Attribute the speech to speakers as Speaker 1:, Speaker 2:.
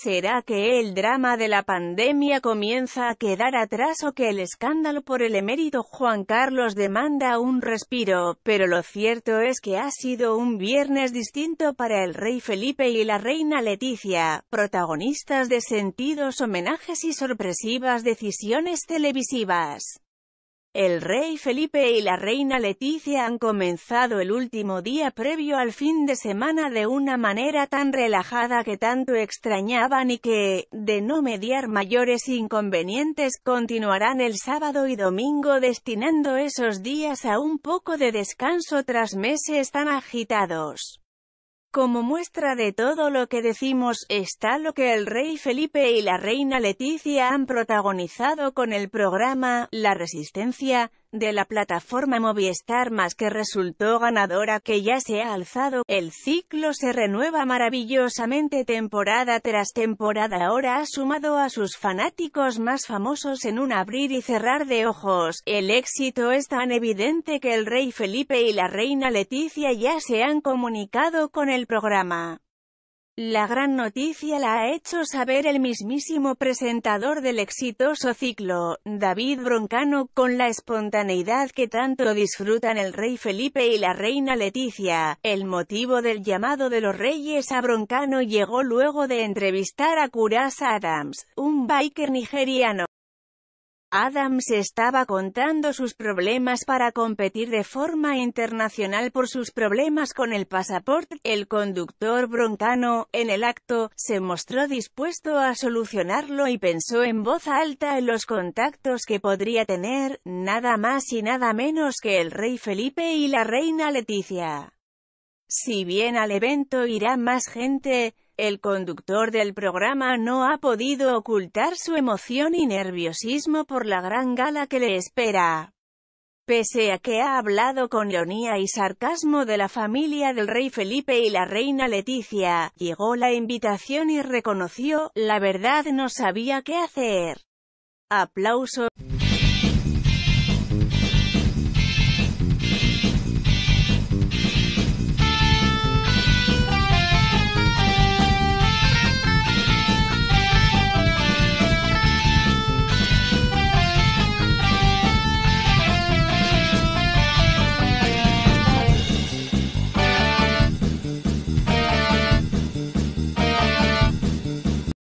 Speaker 1: ¿Será que el drama de la pandemia comienza a quedar atrás o que el escándalo por el emérito Juan Carlos demanda un respiro? Pero lo cierto es que ha sido un viernes distinto para el rey Felipe y la reina Leticia, protagonistas de sentidos homenajes y sorpresivas decisiones televisivas. El rey Felipe y la reina Leticia han comenzado el último día previo al fin de semana de una manera tan relajada que tanto extrañaban y que, de no mediar mayores inconvenientes, continuarán el sábado y domingo destinando esos días a un poco de descanso tras meses tan agitados. Como muestra de todo lo que decimos, está lo que el rey Felipe y la reina Leticia han protagonizado con el programa La Resistencia, de la plataforma Movistar más que resultó ganadora que ya se ha alzado, el ciclo se renueva maravillosamente temporada tras temporada ahora ha sumado a sus fanáticos más famosos en un abrir y cerrar de ojos, el éxito es tan evidente que el rey Felipe y la reina Leticia ya se han comunicado con el programa. La gran noticia la ha hecho saber el mismísimo presentador del exitoso ciclo, David Broncano, con la espontaneidad que tanto disfrutan el rey Felipe y la reina Leticia. El motivo del llamado de los reyes a Broncano llegó luego de entrevistar a Kuras Adams, un biker nigeriano. Adams estaba contando sus problemas para competir de forma internacional por sus problemas con el pasaporte. El conductor broncano, en el acto, se mostró dispuesto a solucionarlo y pensó en voz alta en los contactos que podría tener, nada más y nada menos que el rey Felipe y la reina Leticia. Si bien al evento irá más gente, el conductor del programa no ha podido ocultar su emoción y nerviosismo por la gran gala que le espera. Pese a que ha hablado con ironía y sarcasmo de la familia del rey Felipe y la reina Leticia, llegó la invitación y reconoció, la verdad no sabía qué hacer. Aplauso.